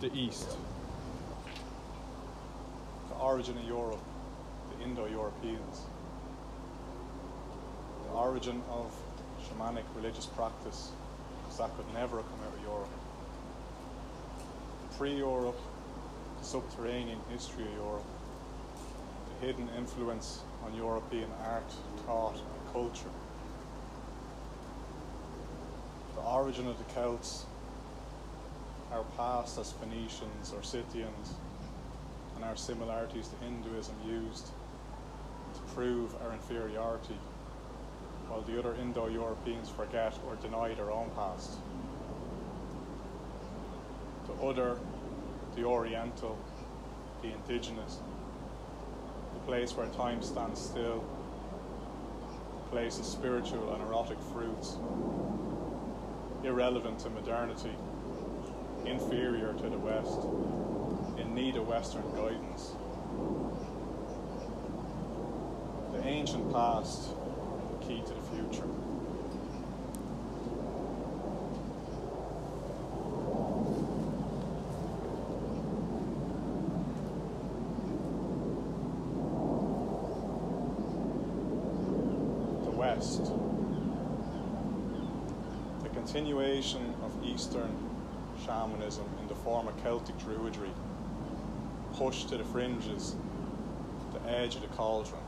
the East. The origin of Europe, the Indo-Europeans. The origin of shamanic religious practice, because that could never have come out of Europe. Pre-Europe, the subterranean history of Europe, the hidden influence on European art, thought, and culture. The origin of the Celts, our past as Phoenicians or Scythians, and our similarities to Hinduism used to prove our inferiority, while the other Indo Europeans forget or deny their own past. The other, the Oriental, the indigenous, the place where time stands still, the place of spiritual and erotic fruits, irrelevant to modernity inferior to the West, in need of Western guidance. The ancient past, key to the future. The West. The continuation of Eastern shamanism in the form of Celtic druidry, pushed to the fringes, the edge of the cauldron.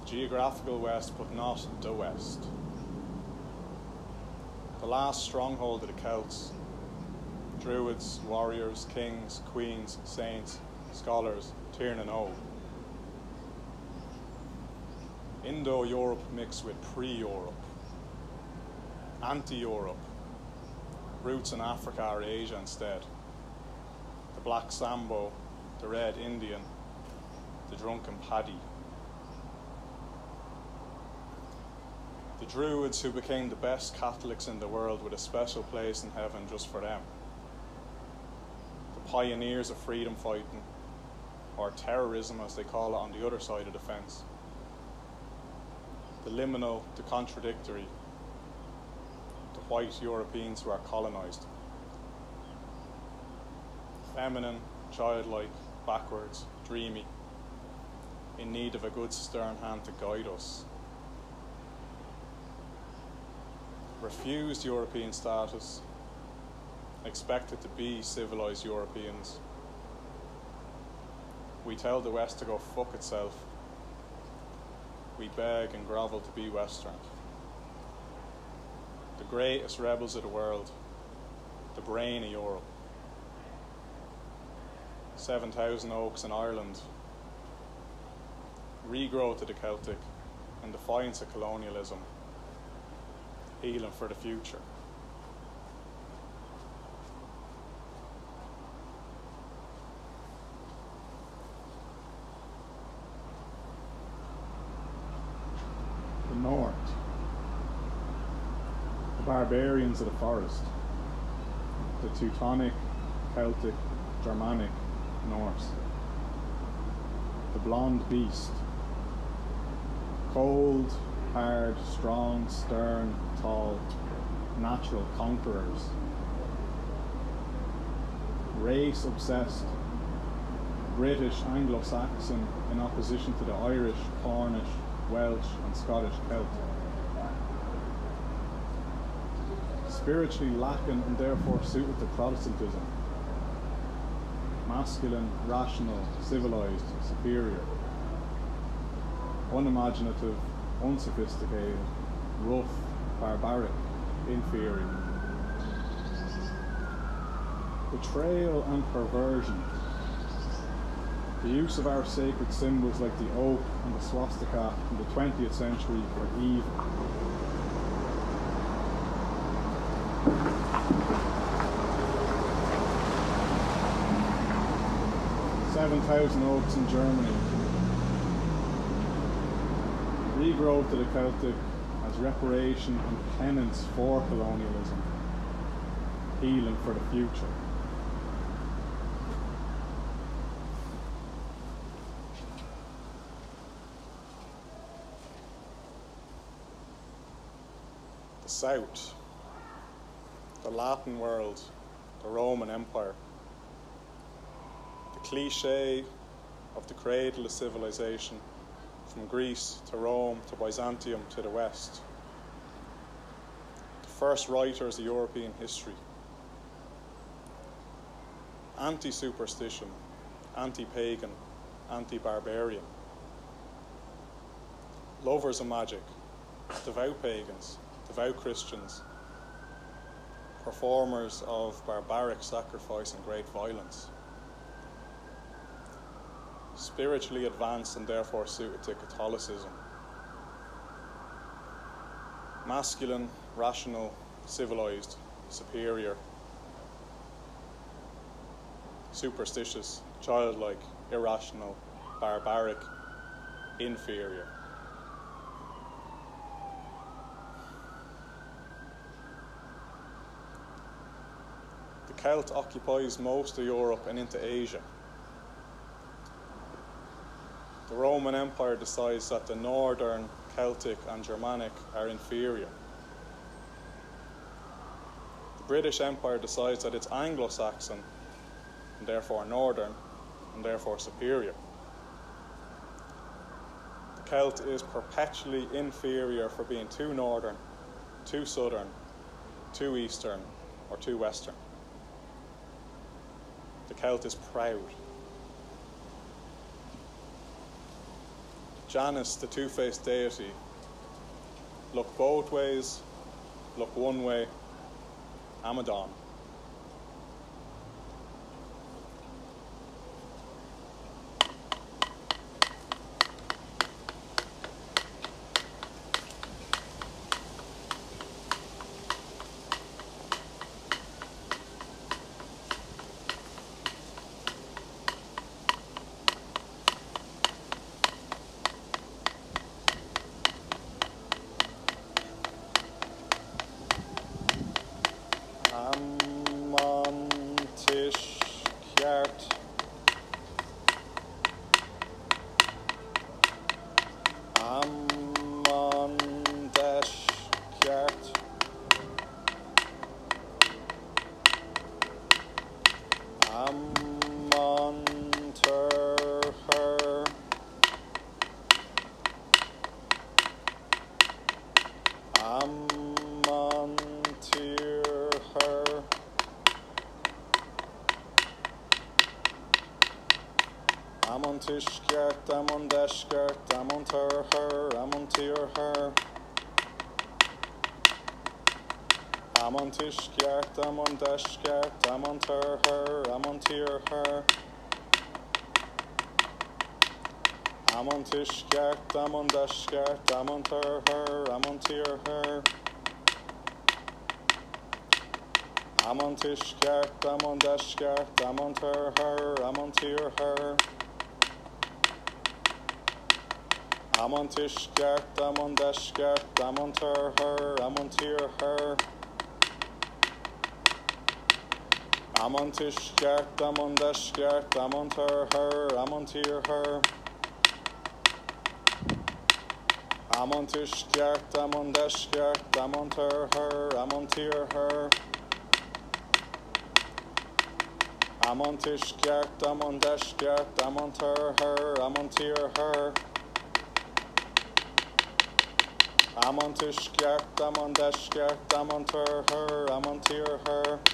The geographical West, but not the West. The last stronghold of the Celts, druids, warriors, kings, queens, saints, scholars, Tír na nÓg. Indo Europe mixed with pre Europe, anti Europe, roots in Africa or Asia instead. The black Sambo, the red Indian, the drunken Paddy. The Druids who became the best Catholics in the world with a special place in heaven just for them. The pioneers of freedom fighting, or terrorism as they call it on the other side of the fence. The liminal, the contradictory, white Europeans who are colonised. Feminine, childlike, backwards, dreamy, in need of a good stern hand to guide us. Refused European status, expected to be civilised Europeans. We tell the West to go fuck itself. We beg and grovel to be Western greatest rebels of the world, the brain of Europe. 7,000 oaks in Ireland, regrowth of the Celtic, and defiance of colonialism, healing for the future. The North barbarians of the forest, the Teutonic, Celtic, Germanic, Norse, the blonde beast, cold, hard, strong, stern, tall, natural conquerors, race obsessed, British, Anglo Saxon in opposition to the Irish, Cornish, Welsh, and Scottish Celtic. Spiritually lacking and therefore suited to Protestantism. Masculine, rational, civilized, superior. Unimaginative, unsophisticated, rough, barbaric, inferior. Betrayal and perversion. The use of our sacred symbols like the oak and the swastika in the 20th century were evil. Seven thousand oaks in Germany. Regrowth of the Celtic as reparation and penance for colonialism. Healing for the future. The South, the Latin world, the Roman Empire. Cliche of the cradle of civilization, from Greece to Rome to Byzantium to the West. The first writers of European history. Anti superstition, anti pagan, anti barbarian. Lovers of magic, devout pagans, devout Christians, performers of barbaric sacrifice and great violence. Spiritually advanced and therefore suited to Catholicism. Masculine, rational, civilized, superior, superstitious, childlike, irrational, barbaric, inferior. The Celt occupies most of Europe and into Asia. The Roman Empire decides that the northern Celtic and Germanic are inferior. The British Empire decides that it's Anglo Saxon and therefore northern and therefore superior. The Celt is perpetually inferior for being too northern, too southern, too eastern, or too western. The Celt is proud. Janus, the two faced deity, look both ways, look one way, Amadon. Amontishkert, Amondeshkert, Amonter her, Amontir her. Amontishkert, Amondeshkert, Amonter her, Amontir her. Amontishkert, Amondeshkert, Amonter her, Amontir her. Amontishkert, Amondeshkert, Amonter her, Amontir her. Amontishkert, Amondeshkert, Amonter her, Amontir her. Amontishkert, Amondeshkert, Amonter her, Amontir her. Amontishkert, Amondeshkert, Amonter her, Amontir her. Amontishkert, Amondeshkert, Amonter her, Amontir her. Amontishkert, Amondeshkert, Amonter her, Amontir her.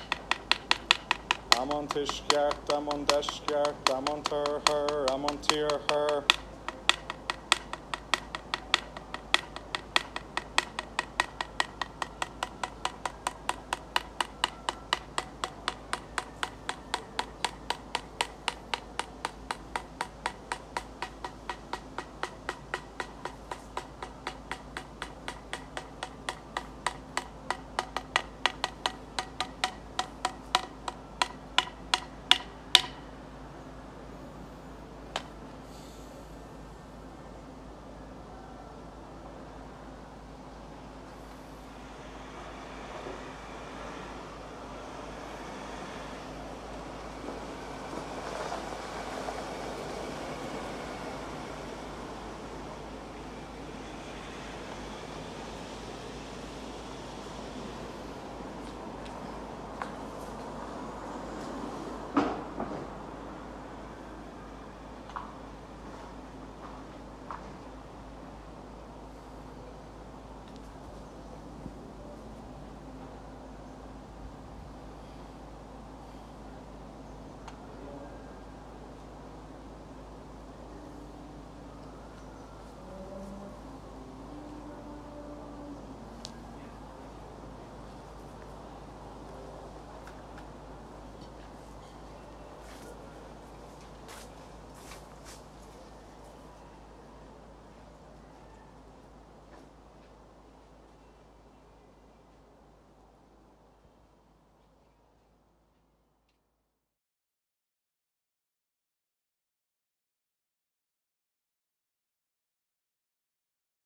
Amontishkert, Amondeshkert, Amonter her, Amontir her.